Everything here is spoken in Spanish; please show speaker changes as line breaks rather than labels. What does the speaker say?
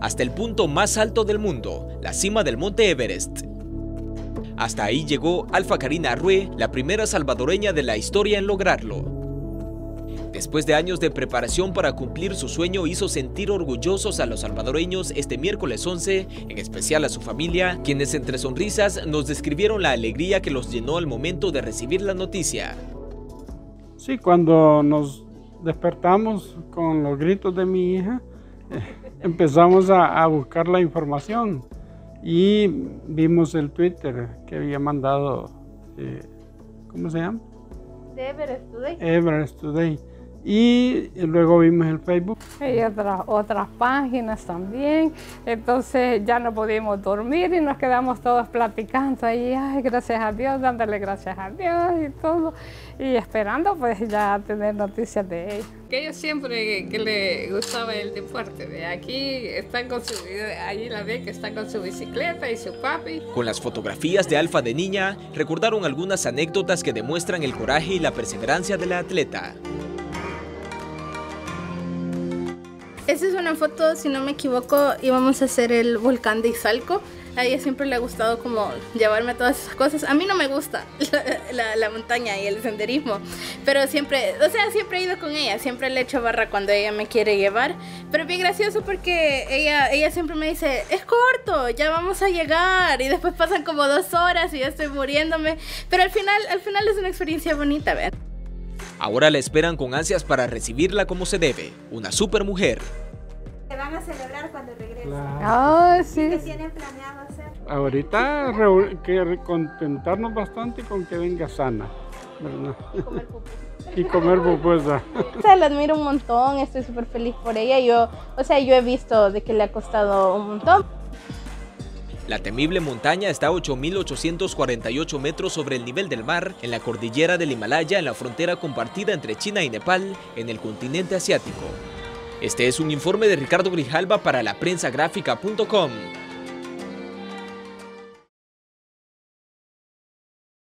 hasta el punto más alto del mundo, la cima del monte Everest. Hasta ahí llegó Alfa Karina Arrué, la primera salvadoreña de la historia en lograrlo. Después de años de preparación para cumplir su sueño, hizo sentir orgullosos a los salvadoreños este miércoles 11, en especial a su familia, quienes entre sonrisas nos describieron la alegría que los llenó al momento de recibir la noticia.
Sí, cuando nos despertamos con los gritos de mi hija, empezamos a, buscar la información y vimos el Twitter que había mandado, eh, ¿cómo se llama?
De Everest Today.
Everest Today. Y luego vimos el Facebook.
Y otras, otras páginas también. Entonces ya no pudimos dormir y nos quedamos todos platicando ahí, ay, gracias a Dios, dándole gracias a Dios y todo. Y esperando pues ya tener noticias de ella. Que ella siempre que le gustaba el deporte. De aquí están con su, allí la ve que está con su bicicleta y su papi.
Con las fotografías de Alfa de niña, recordaron algunas anécdotas que demuestran el coraje y la perseverancia de la atleta.
Esta es una foto, si no me equivoco, íbamos a hacer el volcán de Izalco. A ella siempre le ha gustado como llevarme todas esas cosas. A mí no me gusta la, montaña y el senderismo, pero siempre, o sea, siempre he ido con ella, siempre le echo barra cuando ella me quiere llevar. Pero es bien gracioso porque ella, ella siempre me dice, es corto, ya vamos a llegar. Y después pasan como dos horas y ya estoy muriéndome. Pero al final, al final es una experiencia bonita, ver.
Ahora la esperan con ansias para recibirla como se debe, una super mujer.
¿Qué van a celebrar cuando regresen?
Ah, sí.
¿Qué tienen planeado hacer?
Ahorita que contentarnos bastante con que venga sana, ¿verdad? Y comer y.
O sea, la admiro un montón, estoy súper feliz por ella. Yo, o sea, yo he visto de que le ha costado un montón.
La temible montaña está a 8.848 metros sobre el nivel del mar en la cordillera del Himalaya en la frontera compartida entre China y Nepal en el continente asiático. Este es un informe de Ricardo Grijalba para la.